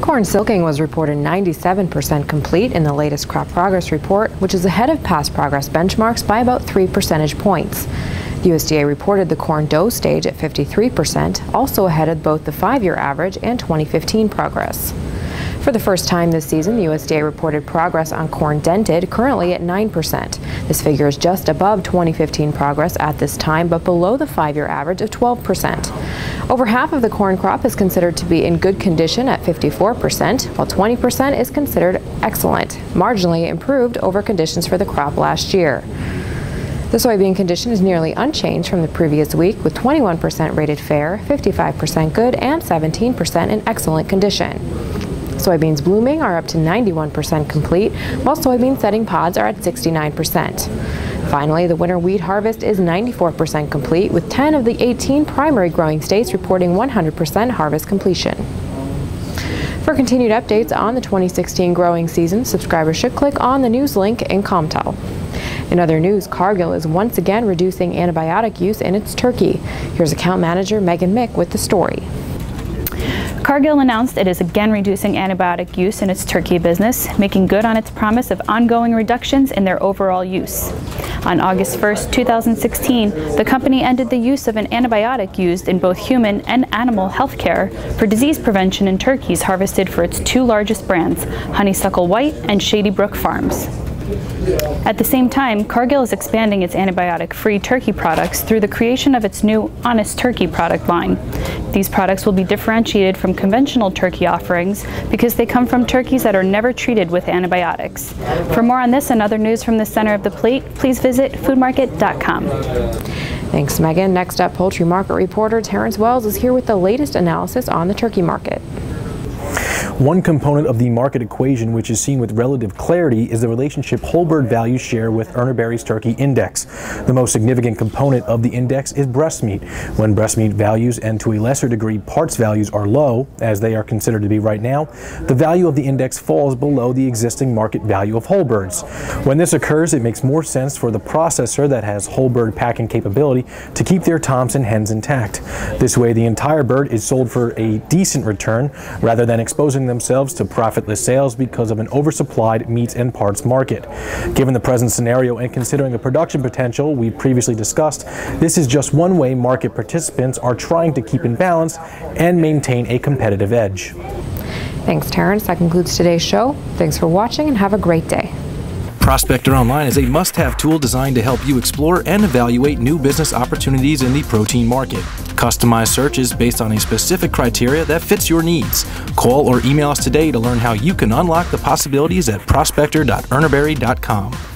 Corn silking was reported 97% complete in the latest crop progress report, which is ahead of past progress benchmarks by about 3 percentage points. The USDA reported the corn dough stage at 53%, also ahead of both the five-year average and 2015 progress. For the first time this season, the USDA reported progress on corn dented, currently at 9%. This figure is just above 2015 progress at this time, but below the five-year average of 12%. Over half of the corn crop is considered to be in good condition at 54%, while 20% is considered excellent, marginally improved over conditions for the crop last year. The soybean condition is nearly unchanged from the previous week with 21% rated fair, 55% good, and 17% in excellent condition. Soybeans blooming are up to 91% complete, while soybean setting pods are at 69%. Finally, the winter wheat harvest is 94% complete, with 10 of the 18 primary growing states reporting 100% harvest completion. For continued updates on the 2016 growing season, subscribers should click on the news link in COMTELL. In other news, Cargill is once again reducing antibiotic use in its turkey. Here's account manager Megan Mick with the story. Cargill announced it is again reducing antibiotic use in its turkey business, making good on its promise of ongoing reductions in their overall use. On August 1, 2016, the company ended the use of an antibiotic used in both human and animal health care for disease prevention in turkeys harvested for its two largest brands, Honeysuckle White and Shady Brook Farms. At the same time, Cargill is expanding its antibiotic-free turkey products through the creation of its new Honest Turkey product line. These products will be differentiated from conventional turkey offerings because they come from turkeys that are never treated with antibiotics. For more on this and other news from the center of the plate, please visit foodmarket.com. Thanks, Megan. Next up, poultry market reporter Terrence Wells is here with the latest analysis on the turkey market. One component of the market equation which is seen with relative clarity is the relationship whole bird values share with Urner Barry's turkey index. The most significant component of the index is breast meat. When breast meat values and to a lesser degree parts values are low, as they are considered to be right now, the value of the index falls below the existing market value of whole birds. When this occurs, it makes more sense for the processor that has whole bird packing capability to keep their Thompson hens intact. This way, the entire bird is sold for a decent return rather than exposing themselves to profitless sales because of an oversupplied meat and parts market. Given the present scenario and considering the production potential we previously discussed, this is just one way market participants are trying to keep in balance and maintain a competitive edge. Thanks, Terrence. That concludes today's show. Thanks for watching and have a great day. Prospector Online is a must have tool designed to help you explore and evaluate new business opportunities in the protein market. Customized searches based on a specific criteria that fits your needs. Call or email us today to learn how you can unlock the possibilities at prospector.urnerbarry.com.